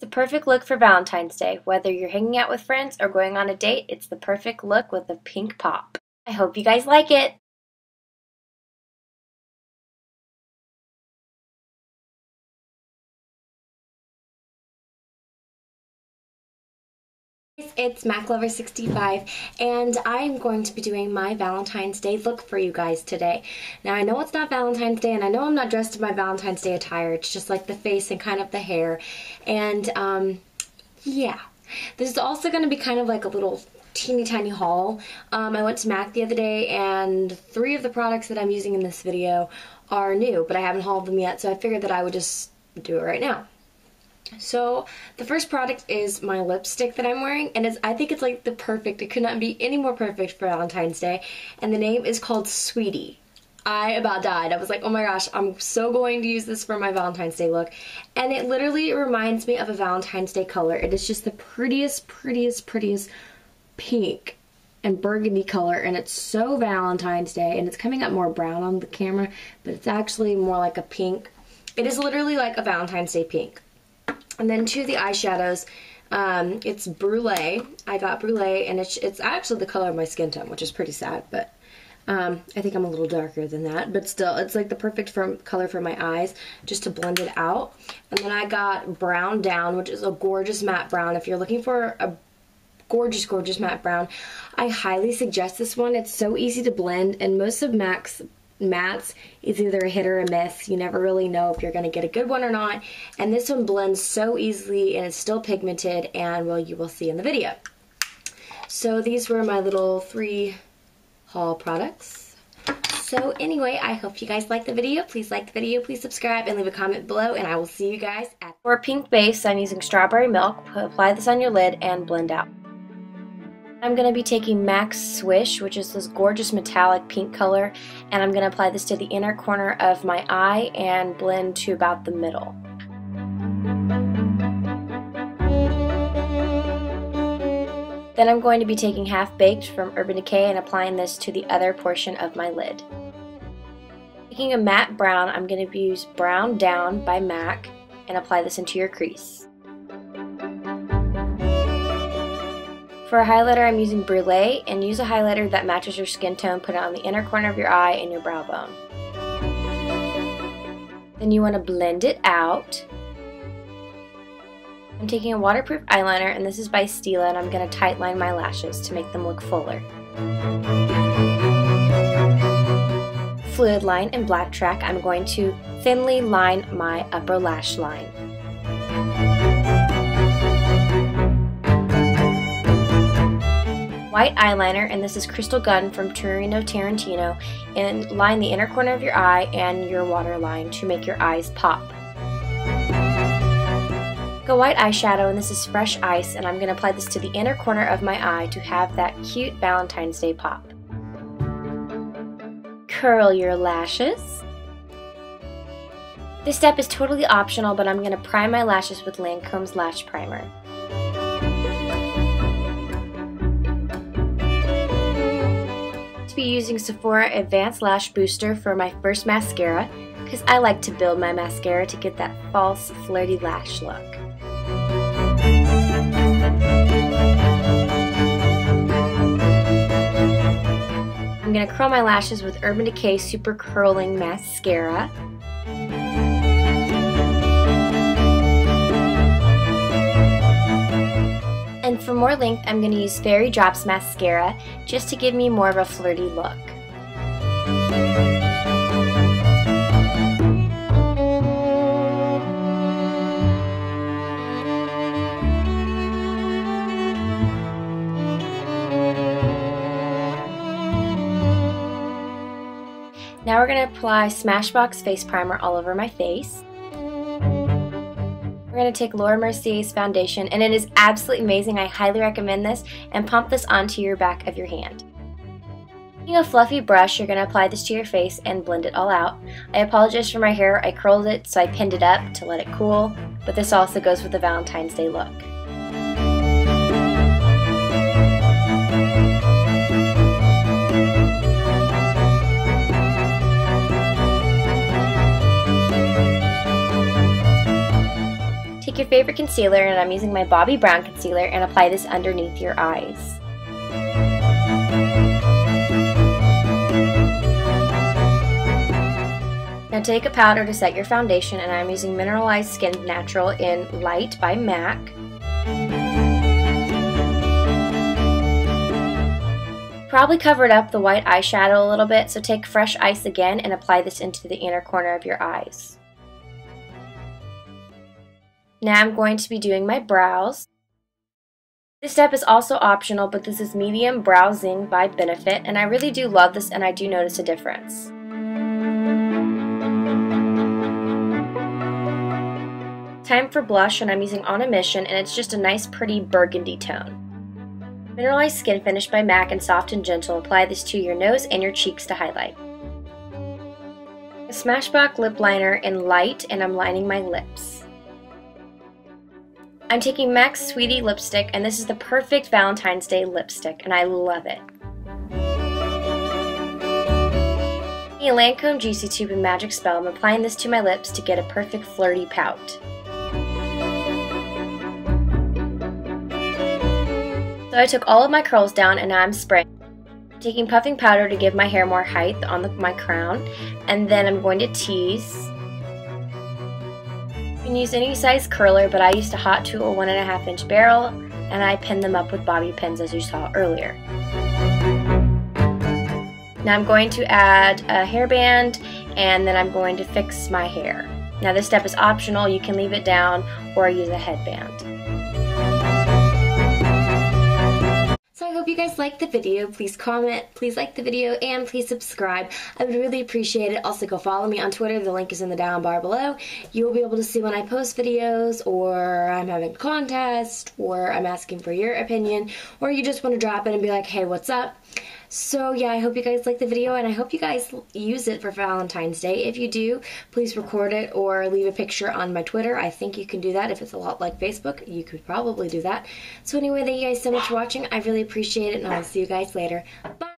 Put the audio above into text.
The perfect look for Valentine's Day. Whether you're hanging out with friends or going on a date, it's the perfect look with a pink pop. I hope you guys like it! It's MacLover65 and I'm going to be doing my Valentine's Day look for you guys today. Now I know it's not Valentine's Day and I know I'm not dressed in my Valentine's Day attire. It's just like the face and kind of the hair. And um, yeah. This is also going to be kind of like a little teeny tiny haul. Um, I went to MAC the other day and three of the products that I'm using in this video are new, but I haven't hauled them yet, so I figured that I would just do it right now. So the first product is my lipstick that I'm wearing and it's I think it's like the perfect, it could not be any more perfect for Valentine's Day and the name is called Sweetie. I about died. I was like, oh my gosh, I'm so going to use this for my Valentine's Day look. And it literally reminds me of a Valentine's Day color. It is just the prettiest, prettiest, prettiest pink and burgundy color and it's so Valentine's Day and it's coming up more brown on the camera, but it's actually more like a pink. It is literally like a Valentine's Day pink. And then to the eyeshadows, um, it's Brulee. I got Brulee, and it's, it's actually the color of my skin tone, which is pretty sad, but um, I think I'm a little darker than that. But still, it's like the perfect color for my eyes, just to blend it out. And then I got Brown Down, which is a gorgeous matte brown. If you're looking for a gorgeous, gorgeous matte brown, I highly suggest this one. It's so easy to blend, and most of MAC's mattes is either a hit or a miss. You never really know if you're going to get a good one or not. And this one blends so easily and it's still pigmented and well, you will see in the video. So these were my little three haul products. So anyway, I hope you guys like the video. Please like the video, please subscribe, and leave a comment below, and I will see you guys at... For a pink base, I'm using strawberry milk. Apply this on your lid and blend out. I'm going to be taking MAC's Swish, which is this gorgeous metallic pink color, and I'm going to apply this to the inner corner of my eye and blend to about the middle. Then I'm going to be taking Half Baked from Urban Decay and applying this to the other portion of my lid. Taking a matte brown, I'm going to use Brown Down by MAC and apply this into your crease. For a highlighter, I'm using Brulee, and use a highlighter that matches your skin tone. Put it on the inner corner of your eye and your brow bone. Then you want to blend it out. I'm taking a waterproof eyeliner, and this is by Stila, and I'm going to tightline my lashes to make them look fuller. Fluidline and Blacktrack, I'm going to thinly line my upper lash line. White eyeliner, and this is Crystal Gun from Tarina Tarantino, and line the inner corner of your eye and your waterline to make your eyes pop. A white eyeshadow, and this is Fresh Ice, and I'm going to apply this to the inner corner of my eye to have that cute Valentine's Day pop. Curl your lashes. This step is totally optional, but I'm going to prime my lashes with Lancome's Lash Primer. Using Sephora Advanced Lash Booster for my first mascara because I like to build my mascara to get that false flirty lash look. I'm going to curl my lashes with Urban Decay Super Curling Mascara. For more length, I'm going to use Fairy Drops Mascara just to give me more of a flirty look. Now we're going to apply Smashbox Face Primer all over my face. We're going to take Laura Mercier's foundation, and it is absolutely amazing. I highly recommend this, and pump this onto your back of your hand. Using a fluffy brush, you're going to apply this to your face and blend it all out. I apologize for my hair. I curled it, so I pinned it up to let it cool, but this also goes with the Valentine's Day look. Favorite concealer, and I'm using my Bobbi Brown concealer, and apply this underneath your eyes. Now take a powder to set your foundation, and I'm using Mineralized Skin Natural in Light by MAC. Probably covered up the white eyeshadow a little bit, so take fresh ice again and apply this into the inner corner of your eyes. Now I'm going to be doing my brows. This step is also optional, but this is Medium Brow Zing by Benefit, and I really do love this and I do notice a difference. Time for blush, and I'm using On a Mission, and it's just a nice pretty burgundy tone. Mineralized Skin Finish by MAC and Soft and Gentle. Apply this to your nose and your cheeks to highlight. A Smashbox lip liner in light and I'm lining my lips. I'm taking MAC Sweetie lipstick and this is the perfect Valentine's Day lipstick and I love it. A Lancome Juicy Tube in Magic Spell. I'm applying this to my lips to get a perfect flirty pout. So I took all of my curls down and now I'm spraying. Taking puffing powder to give my hair more height on the, my crown. And then I'm going to tease. Can use any size curler, but I used a hot tool 1.5 inch barrel and I pinned them up with bobby pins as you saw earlier. Now I'm going to add a hairband and then I'm going to fix my hair. Now this step is optional, you can leave it down or use a headband. Hope you guys liked the video. Please comment, please like the video, and please subscribe. I would really appreciate it. Also, go follow me on Twitter. The link is in the down bar below. You will be able to see when I post videos, or I'm having a contest, or I'm asking for your opinion, or you just want to drop in and be like, hey, what's up? So yeah, I hope you guys like the video and I hope you guys use it for Valentine's Day. If you do, please record it or leave a picture on my Twitter. I think you can do that. If it's a lot like Facebook, you could probably do that. So anyway, thank you guys so much for watching. I really appreciate it and I'll see you guys later. Bye!